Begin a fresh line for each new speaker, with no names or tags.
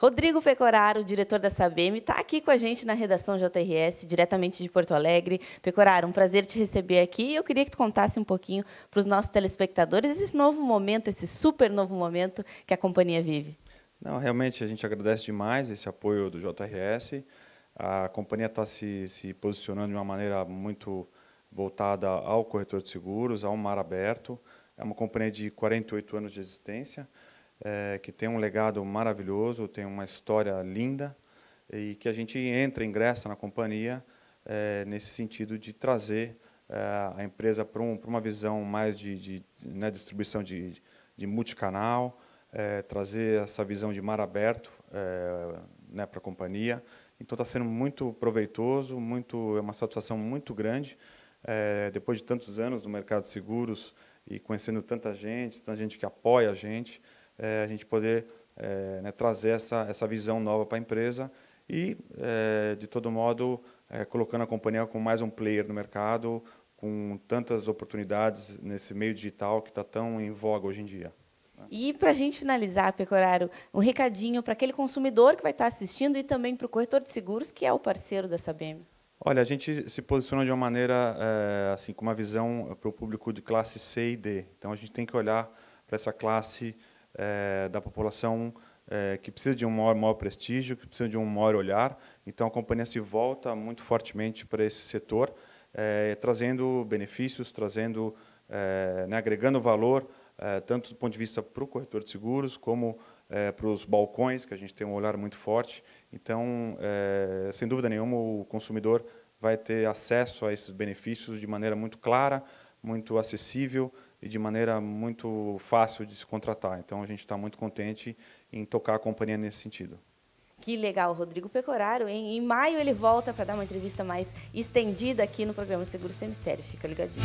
Rodrigo Pecoraro, diretor da Sabem, está aqui com a gente na redação JRS, diretamente de Porto Alegre. Pecoraro, um prazer te receber aqui. Eu queria que tu contasse um pouquinho para os nossos telespectadores esse novo momento, esse super novo momento que a companhia vive.
Não, realmente a gente agradece demais esse apoio do JRS. A companhia está se, se posicionando de uma maneira muito voltada ao corretor de seguros, ao mar aberto. É uma companhia de 48 anos de existência é, que tem um legado maravilhoso, tem uma história linda e que a gente entra, ingressa na companhia é, nesse sentido de trazer é, a empresa para um, uma visão mais de, de né, distribuição de, de multicanal, é, trazer essa visão de mar aberto é, né, para a companhia. Então está sendo muito proveitoso, muito, é uma satisfação muito grande. É, depois de tantos anos no mercado de seguros e conhecendo tanta gente, tanta gente que apoia a gente, é, a gente poder é, né, trazer essa, essa visão nova para a empresa e, é, de todo modo, é, colocando a companhia como mais um player no mercado, com tantas oportunidades nesse meio digital que está tão em voga hoje em dia.
E para a gente finalizar, Pecoraro, um recadinho para aquele consumidor que vai estar assistindo e também para o corretor de seguros, que é o parceiro da Sabem.
Olha, a gente se posiciona de uma maneira, é, assim, com uma visão para o público de classe C e D. Então, a gente tem que olhar para essa classe é, da população é, que precisa de um maior, maior, prestígio, que precisa de um maior olhar. Então, a companhia se volta muito fortemente para esse setor, é, trazendo benefícios, trazendo, né, agregando valor, tanto do ponto de vista para o corretor de seguros, como para os balcões, que a gente tem um olhar muito forte. Então, sem dúvida nenhuma, o consumidor vai ter acesso a esses benefícios de maneira muito clara, muito acessível, e de maneira muito fácil de se contratar. Então, a gente está muito contente em tocar a companhia nesse sentido.
Que legal, Rodrigo Pecoraro. Em, em maio ele volta para dar uma entrevista mais estendida aqui no programa Seguro Sem Mistério. Fica ligadinho.